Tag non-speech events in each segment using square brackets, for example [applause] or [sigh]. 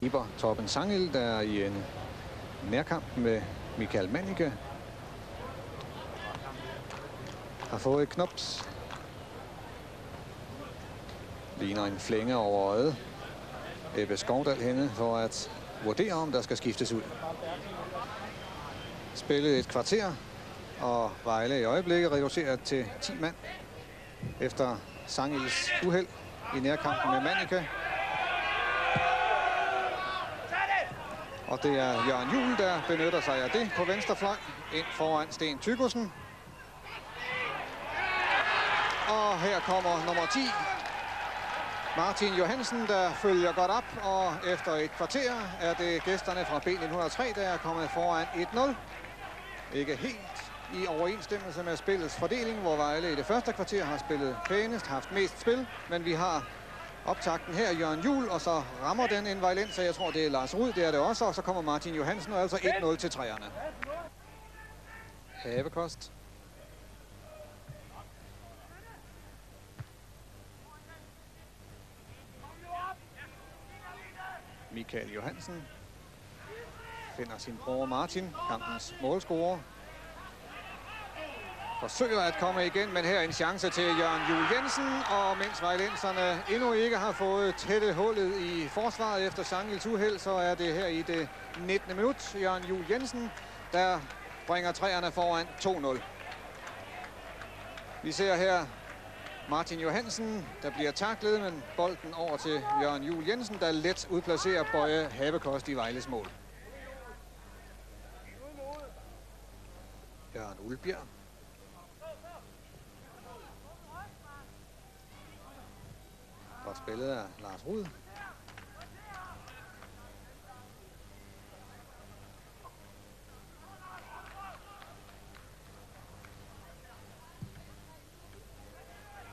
Iber Torben Sangel, der er i en nærkamp med Michael Mannicke. Har fået et knops. Ligner en flænge over øjet. Ebbe Skovdal henne for at vurdere, om der skal skiftes ud. Spillet et kvarter, og Vejle i øjeblikket reduceret til 10 mand. Efter Sangels uheld i nærkampen med Mannicke. Og det er Jørgen Juhl, der benytter sig af det på venstre fløj. Ind foran Sten Tygussen. Og her kommer nummer 10. Martin Johansen, der følger godt op. Og efter et kvarter er det gæsterne fra B903, der er kommet foran 1-0. Ikke helt i overensstemmelse med spillets fordeling, hvor Vejle i det første kvarter har spillet pænest, haft mest spil. Men vi har optakten her, Jørgen Jul, og så rammer den en Vejlenser. Jeg tror, det er Lars Rud, det er det også, og så kommer Martin Johansen, og altså 1-0 til træerne. Havekost. Michael Johansen finder sin bror Martin, kampens målscorer forsøger at komme igen, men her er en chance til Jørgen Juel Jensen, og mens vejlenserne endnu ikke har fået tætte hullet i forsvaret efter Sangels uheld, så er det her i det 19. minut Jørgen Juel Jensen, der bringer træerne foran 2-0. Vi ser her Martin Johansen, der bliver taklet, men bolden over til Jørgen Juel Jensen, der let udplacerer Bøje Havekost i Vejles mål. Jørgen Ulbjerg Godt spillet af Lars Rud.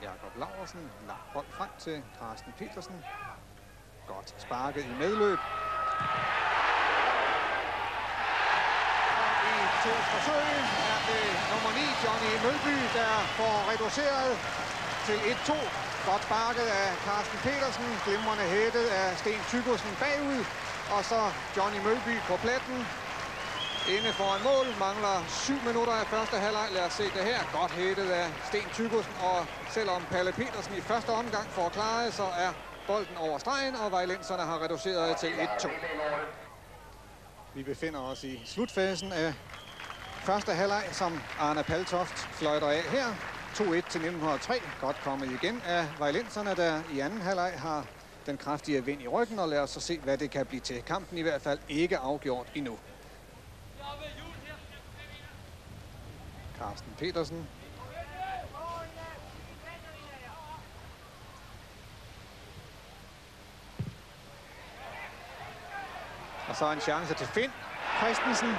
Jakob Laversen, lagt bold frem til Carsten Petersen. Godt sparket i medløb. Og i to forsøg er det nummer 9, Johnny Mølby, der får reduceret til 1-2. Godt sparket af Carsten Petersen. Glimrende hættet af Sten Tygussen bagud. Og så Johnny Mølby på pletten. Inde foran mål. Mangler 7 minutter af første halvleg. Lad os se det her. Godt hættet af Sten Tygussen. Og selvom Palle Petersen i første omgang får klaret, så er bolden over stregen, og vejlenserne har reduceret til 1-2. Vi befinder os i slutfasen af første halvleg, som Arne Paltoft fløjter af her. 2-1 til 1903. Godt kommet igen af vejlenserne, der i anden halvleg har den kraftige vind i ryggen, og lad os så se, hvad det kan blive til. Kampen i hvert fald ikke afgjort endnu. Carsten Petersen. Og så en chance til Finn Christensen.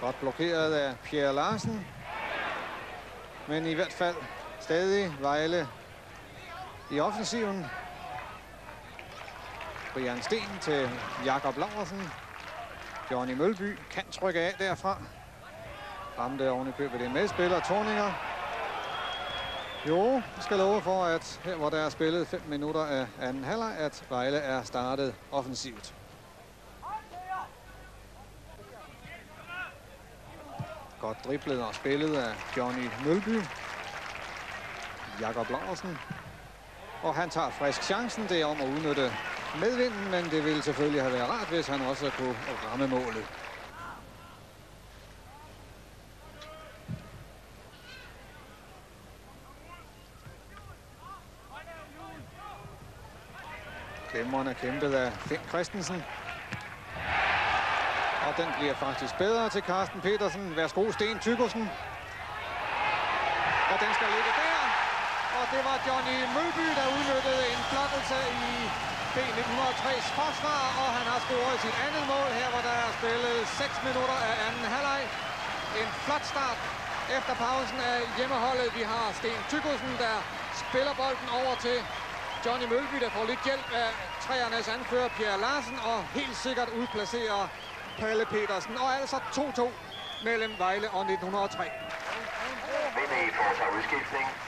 Godt blokeret af Pierre Larsen. Men i hvert fald stadig Vejle i offensiven. Brian Sten til Jakob Larsen. Johnny Mølby kan trykke af derfra. Ramte oven i købet en medspiller, Torninger. Jo, jeg skal love for, at her hvor der er spillet 5 minutter af anden halvleg, at Vejle er startet offensivt. Godt driblet og spillet af Johnny Mølby. Jakob Larsen. Og han tager frisk chancen. Det er om at udnytte medvinden, men det ville selvfølgelig have været rart, hvis han også kunne ramme målet. Glemmerne kæmpet af Finn Christensen. Og den bliver faktisk bedre til Carsten Petersen. Værsgo, Sten Tykkelsen. Og den skal ligge der. Og det var Johnny Mølby, der udnyttede en flottelse i B1903's forsvar. Og han har scoret sit andet mål her, hvor der er spillet 6 minutter af anden halvleg. En flot start efter pausen af hjemmeholdet. Vi har Sten Tykkelsen, der spiller bolden over til Johnny Mølby, der får lidt hjælp af træernes anfører Pierre Larsen, og helt sikkert udplacerer Palle Petersen. Og altså 2-2 mellem Vejle og 1903.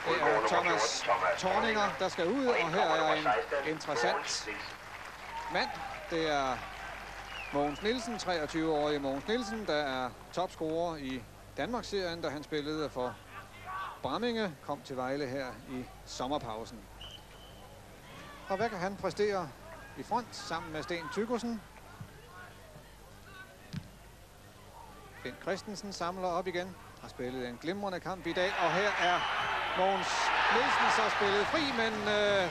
Det er Thomas Torninger, der skal ud, og her er en interessant mand. Det er Mogens Nielsen, 23-årige Mogens Nielsen, der er topscorer i Danmarksserien, da han spillede for Bramminge, kom til Vejle her i sommerpausen. Og hvad kan han præstere i front sammen med Sten Tygussen? Finn Christensen samler op igen. Har spillet en glimrende kamp i dag. Og her er Mogens Nielsen så spillet fri, men øh,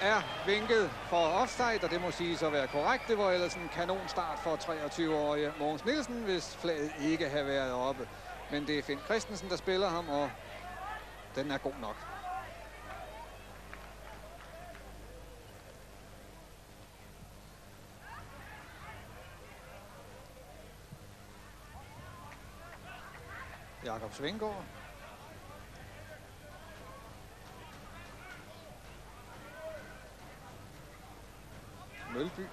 [laughs] er vinket for offside, og det må sige at være korrekt. Det var ellers en kanonstart for 23-årige Mogens Nielsen, hvis flaget ikke havde været oppe. Men det er Finn Christensen, der spiller ham, og den er god nok. Jakob Svinggaard. Mølby.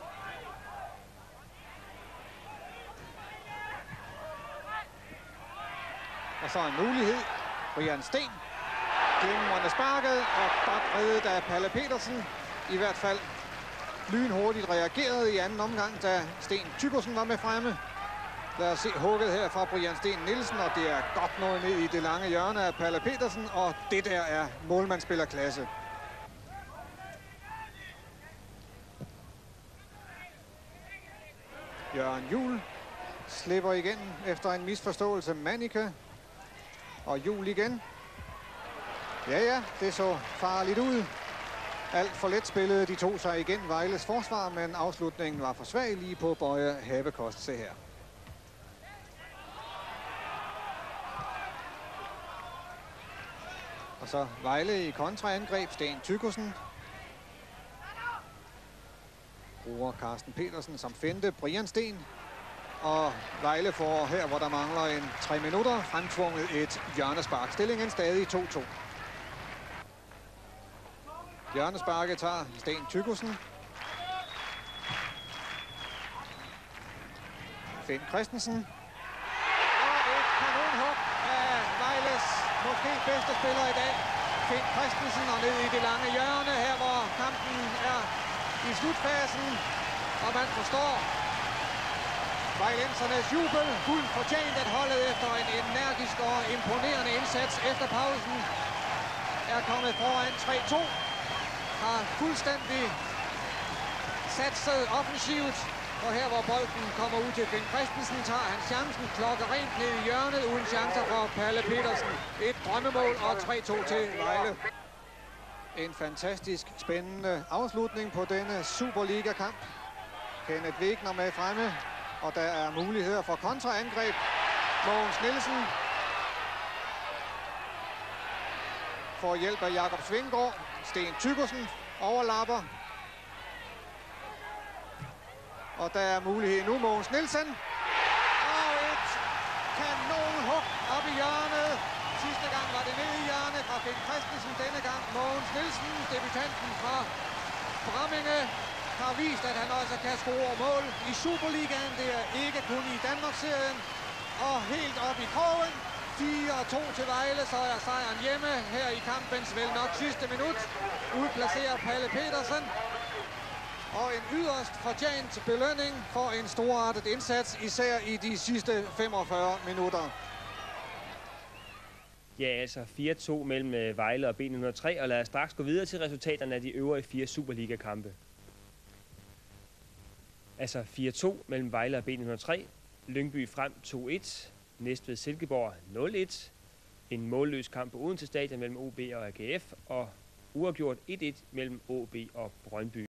Og så en mulighed. Brian Sten. Gennemrende sparket og godt reddet af Palle Petersen. I hvert fald lynhurtigt reageret i anden omgang, da Sten Tygersen var med fremme. Lad os se hugget her fra Brian Sten Nielsen, og det er godt nået ned i det lange hjørne af Palle Petersen, og det der er målmandspillerklasse. Jørgen Jul slipper igen efter en misforståelse. Manike og Jul igen. Ja, ja, det så farligt ud. Alt for let spillede de to sig igen Vejles forsvar, men afslutningen var for svag lige på Bøje Havekost. Se her. Og så Vejle i kontraangreb. Sten Tykussen. Bruger Carsten Petersen som finte. Brian Sten. Og Vejle får her, hvor der mangler en 3 minutter, fremtvunget et hjørnespark. Stillingen stadig 2-2. Hjørnesparket tager Sten Tykussen. Finn Christensen. Og et kanonhug af Vejles måske bedste spiller i dag. Finn Christensen og ned i det lange hjørne her, hvor kampen er i slutfasen. Og man forstår Vejlensernes jubel. Fuldt fortjent at holdet efter en energisk og imponerende indsats efter pausen er kommet foran 3-2. Har fuldstændig satset offensivt. Og her hvor bolden kommer ud til Finn Christensen, tager han chancen klokker rent ned i hjørnet, uden chancer for Palle Petersen. Et drømmemål og 3-2 til Vejle. En fantastisk spændende afslutning på denne Superliga-kamp. Kenneth Wegner med fremme, og der er muligheder for kontraangreb. Mogens Nielsen får hjælp af Jakob Svinggaard. Sten Tykkersen overlapper. Og der er mulighed nu, Mogens Nielsen. Og et kanonhug op i hjørnet. Sidste gang var det nede i hjørnet fra Finn Christensen. Denne gang Mogens Nielsen, debutanten fra Bramminge, har vist, at han også kan score mål i Superligaen. Det er ikke kun i Danmarksserien. Og helt op i krogen. 4-2 til Vejle, så er sejren hjemme her i kampens vel nok sidste minut. Udplacerer Palle Petersen. Og en yderst fortjent belønning for en storartet indsats, især i de sidste 45 minutter. Ja, altså 4-2 mellem øh, Vejle og B903, og lad os straks gå videre til resultaterne af de øvrige fire Superliga-kampe. Altså 4-2 mellem Vejle og B903, Lyngby frem 2-1, Næstved Silkeborg 0-1, en målløs kamp på Odense Stadion mellem OB og AGF, og uafgjort 1-1 mellem OB og Brøndby.